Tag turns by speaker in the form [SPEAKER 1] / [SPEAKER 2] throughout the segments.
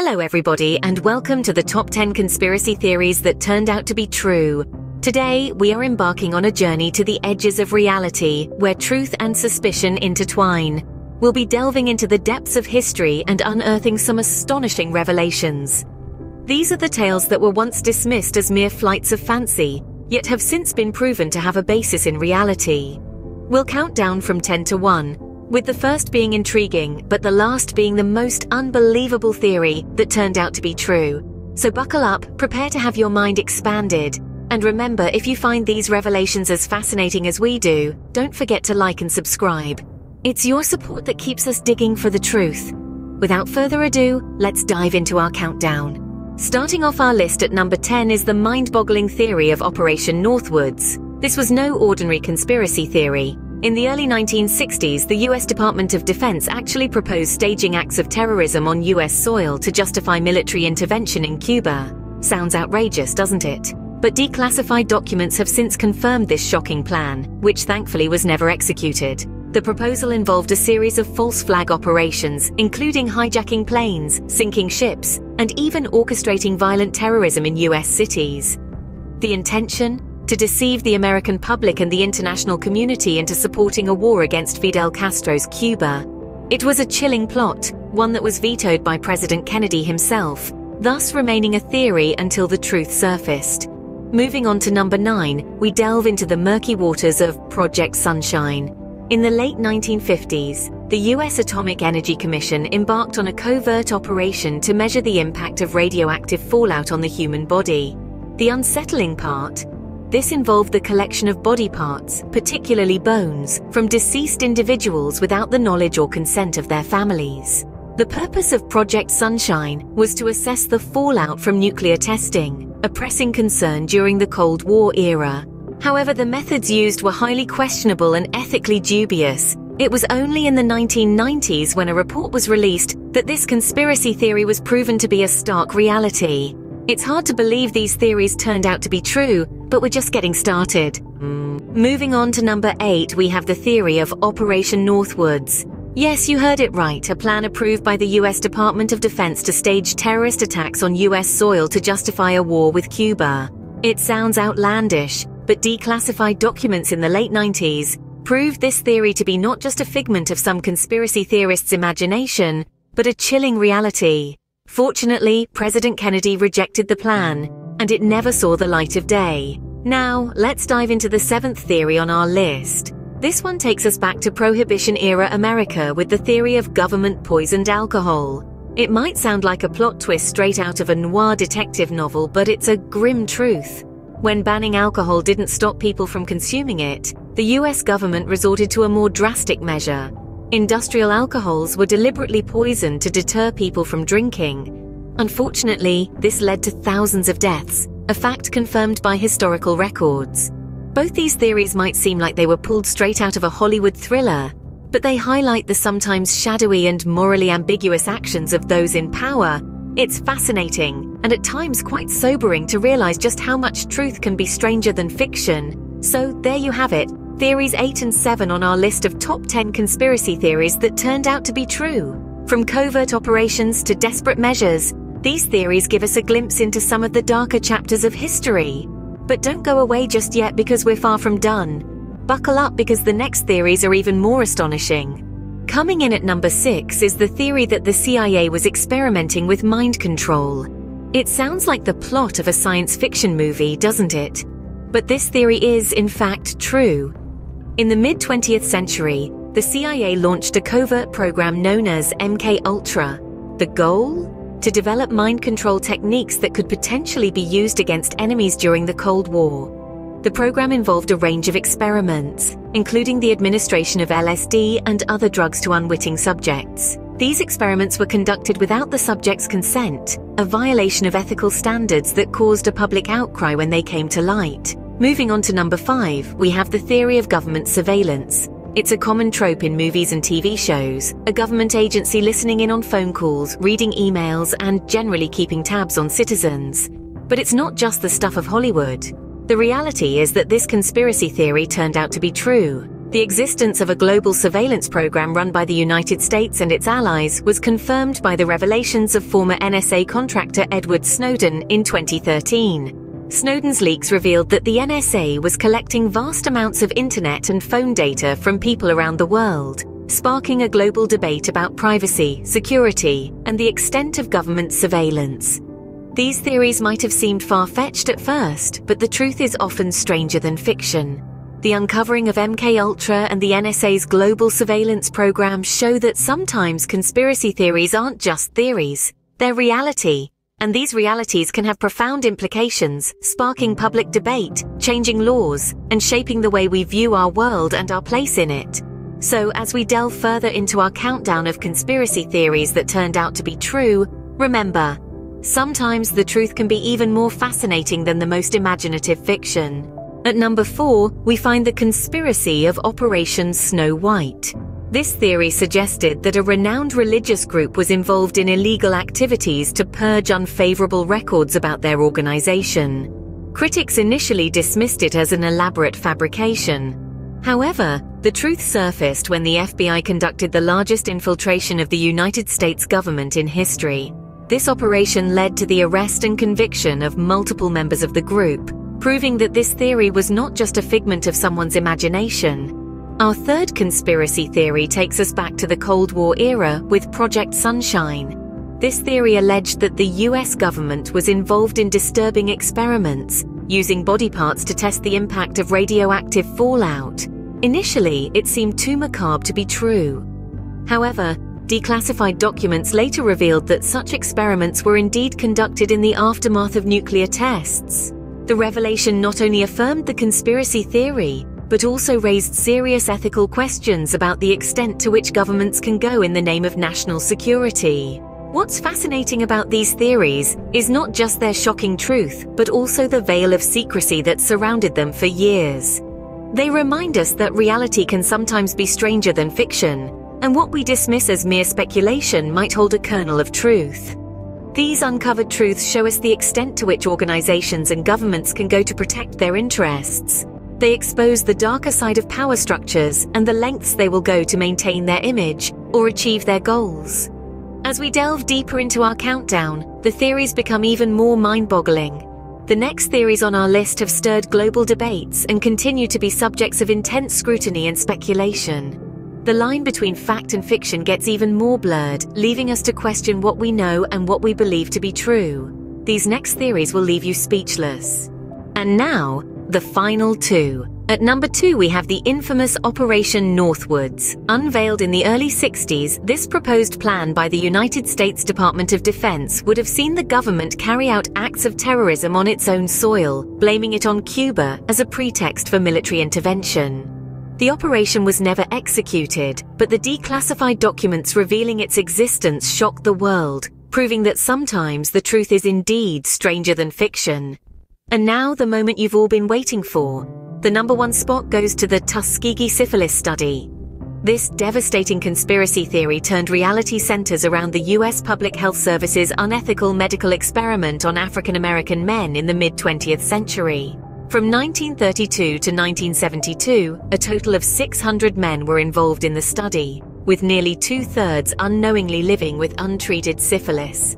[SPEAKER 1] Hello, everybody, and welcome to the top 10 conspiracy theories that turned out to be true. Today, we are embarking on a journey to the edges of reality, where truth and suspicion intertwine. We'll be delving into the depths of history and unearthing some astonishing revelations. These are the tales that were once dismissed as mere flights of fancy, yet have since been proven to have a basis in reality. We'll count down from 10 to 1, with the first being intriguing, but the last being the most unbelievable theory that turned out to be true. So buckle up, prepare to have your mind expanded, and remember if you find these revelations as fascinating as we do, don't forget to like and subscribe. It's your support that keeps us digging for the truth. Without further ado, let's dive into our countdown. Starting off our list at number 10 is the mind boggling theory of Operation Northwoods. This was no ordinary conspiracy theory. In the early 1960s, the US Department of Defense actually proposed staging acts of terrorism on US soil to justify military intervention in Cuba. Sounds outrageous, doesn't it? But declassified documents have since confirmed this shocking plan, which thankfully was never executed. The proposal involved a series of false flag operations, including hijacking planes, sinking ships, and even orchestrating violent terrorism in US cities. The intention? To deceive the American public and the international community into supporting a war against Fidel Castro's Cuba. It was a chilling plot, one that was vetoed by President Kennedy himself, thus remaining a theory until the truth surfaced. Moving on to number 9, we delve into the murky waters of Project Sunshine. In the late 1950s, the US Atomic Energy Commission embarked on a covert operation to measure the impact of radioactive fallout on the human body. The unsettling part this involved the collection of body parts, particularly bones, from deceased individuals without the knowledge or consent of their families. The purpose of Project Sunshine was to assess the fallout from nuclear testing, a pressing concern during the Cold War era. However, the methods used were highly questionable and ethically dubious. It was only in the 1990s when a report was released that this conspiracy theory was proven to be a stark reality. It's hard to believe these theories turned out to be true, but we're just getting started. Moving on to number 8, we have the theory of Operation Northwoods. Yes, you heard it right, a plan approved by the US Department of Defense to stage terrorist attacks on US soil to justify a war with Cuba. It sounds outlandish, but declassified documents in the late 90s proved this theory to be not just a figment of some conspiracy theorist's imagination, but a chilling reality. Fortunately, President Kennedy rejected the plan, and it never saw the light of day. Now, let's dive into the seventh theory on our list. This one takes us back to Prohibition-era America with the theory of government-poisoned alcohol. It might sound like a plot twist straight out of a noir detective novel, but it's a grim truth. When banning alcohol didn't stop people from consuming it, the US government resorted to a more drastic measure, Industrial alcohols were deliberately poisoned to deter people from drinking. Unfortunately, this led to thousands of deaths, a fact confirmed by historical records. Both these theories might seem like they were pulled straight out of a Hollywood thriller, but they highlight the sometimes shadowy and morally ambiguous actions of those in power. It's fascinating, and at times quite sobering to realize just how much truth can be stranger than fiction. So there you have it, Theories 8 and 7 on our list of top 10 conspiracy theories that turned out to be true. From covert operations to desperate measures, these theories give us a glimpse into some of the darker chapters of history. But don't go away just yet because we're far from done. Buckle up because the next theories are even more astonishing. Coming in at number 6 is the theory that the CIA was experimenting with mind control. It sounds like the plot of a science fiction movie, doesn't it? But this theory is, in fact, true. In the mid-20th century, the CIA launched a covert program known as MK Ultra. The goal? To develop mind control techniques that could potentially be used against enemies during the Cold War. The program involved a range of experiments, including the administration of LSD and other drugs to unwitting subjects. These experiments were conducted without the subject's consent, a violation of ethical standards that caused a public outcry when they came to light. Moving on to number five, we have the theory of government surveillance. It's a common trope in movies and TV shows, a government agency listening in on phone calls, reading emails, and generally keeping tabs on citizens. But it's not just the stuff of Hollywood. The reality is that this conspiracy theory turned out to be true. The existence of a global surveillance program run by the United States and its allies was confirmed by the revelations of former NSA contractor Edward Snowden in 2013. Snowden's leaks revealed that the NSA was collecting vast amounts of internet and phone data from people around the world, sparking a global debate about privacy, security, and the extent of government surveillance. These theories might have seemed far-fetched at first, but the truth is often stranger than fiction. The uncovering of MKUltra and the NSA's global surveillance program show that sometimes conspiracy theories aren't just theories, they're reality. And these realities can have profound implications, sparking public debate, changing laws, and shaping the way we view our world and our place in it. So, as we delve further into our countdown of conspiracy theories that turned out to be true, remember, Sometimes the truth can be even more fascinating than the most imaginative fiction. At number 4, we find the conspiracy of Operation Snow White. This theory suggested that a renowned religious group was involved in illegal activities to purge unfavorable records about their organization. Critics initially dismissed it as an elaborate fabrication. However, the truth surfaced when the FBI conducted the largest infiltration of the United States government in history. This operation led to the arrest and conviction of multiple members of the group, proving that this theory was not just a figment of someone's imagination. Our third conspiracy theory takes us back to the Cold War era with Project Sunshine. This theory alleged that the US government was involved in disturbing experiments, using body parts to test the impact of radioactive fallout. Initially, it seemed too macabre to be true. However, Declassified documents later revealed that such experiments were indeed conducted in the aftermath of nuclear tests. The revelation not only affirmed the conspiracy theory, but also raised serious ethical questions about the extent to which governments can go in the name of national security. What's fascinating about these theories is not just their shocking truth, but also the veil of secrecy that surrounded them for years. They remind us that reality can sometimes be stranger than fiction, and what we dismiss as mere speculation might hold a kernel of truth. These uncovered truths show us the extent to which organizations and governments can go to protect their interests. They expose the darker side of power structures and the lengths they will go to maintain their image or achieve their goals. As we delve deeper into our countdown, the theories become even more mind-boggling. The next theories on our list have stirred global debates and continue to be subjects of intense scrutiny and speculation. The line between fact and fiction gets even more blurred, leaving us to question what we know and what we believe to be true. These next theories will leave you speechless. And now, the final two. At number two, we have the infamous Operation Northwoods. Unveiled in the early 60s, this proposed plan by the United States Department of Defense would have seen the government carry out acts of terrorism on its own soil, blaming it on Cuba as a pretext for military intervention. The operation was never executed, but the declassified documents revealing its existence shocked the world, proving that sometimes the truth is indeed stranger than fiction. And now the moment you've all been waiting for. The number one spot goes to the Tuskegee syphilis study. This devastating conspiracy theory turned reality centers around the US Public Health Service's unethical medical experiment on African American men in the mid-20th century. From 1932 to 1972, a total of 600 men were involved in the study, with nearly two-thirds unknowingly living with untreated syphilis.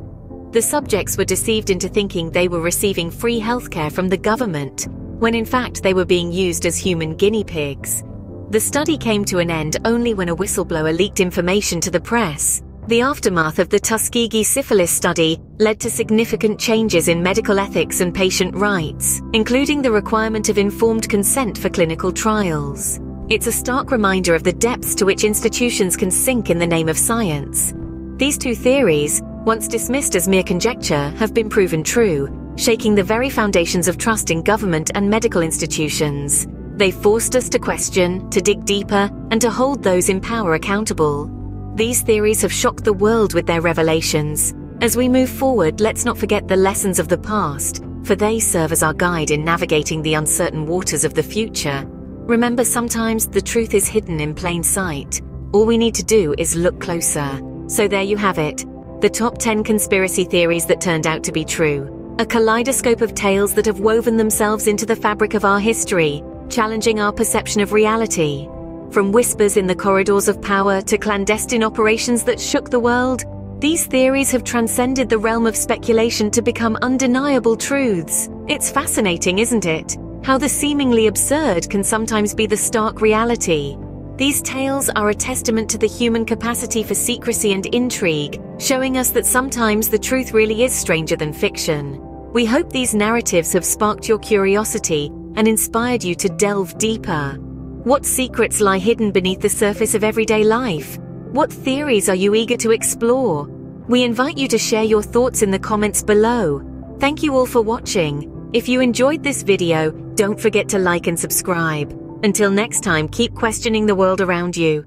[SPEAKER 1] The subjects were deceived into thinking they were receiving free healthcare from the government, when in fact they were being used as human guinea pigs. The study came to an end only when a whistleblower leaked information to the press, the aftermath of the Tuskegee syphilis study led to significant changes in medical ethics and patient rights, including the requirement of informed consent for clinical trials. It's a stark reminder of the depths to which institutions can sink in the name of science. These two theories, once dismissed as mere conjecture, have been proven true, shaking the very foundations of trust in government and medical institutions. They forced us to question, to dig deeper, and to hold those in power accountable. These theories have shocked the world with their revelations. As we move forward, let's not forget the lessons of the past, for they serve as our guide in navigating the uncertain waters of the future. Remember, sometimes the truth is hidden in plain sight. All we need to do is look closer. So there you have it. The top 10 conspiracy theories that turned out to be true. A kaleidoscope of tales that have woven themselves into the fabric of our history, challenging our perception of reality. From whispers in the corridors of power to clandestine operations that shook the world, these theories have transcended the realm of speculation to become undeniable truths. It's fascinating, isn't it? How the seemingly absurd can sometimes be the stark reality. These tales are a testament to the human capacity for secrecy and intrigue, showing us that sometimes the truth really is stranger than fiction. We hope these narratives have sparked your curiosity and inspired you to delve deeper. What secrets lie hidden beneath the surface of everyday life? What theories are you eager to explore? We invite you to share your thoughts in the comments below. Thank you all for watching. If you enjoyed this video, don't forget to like and subscribe. Until next time, keep questioning the world around you.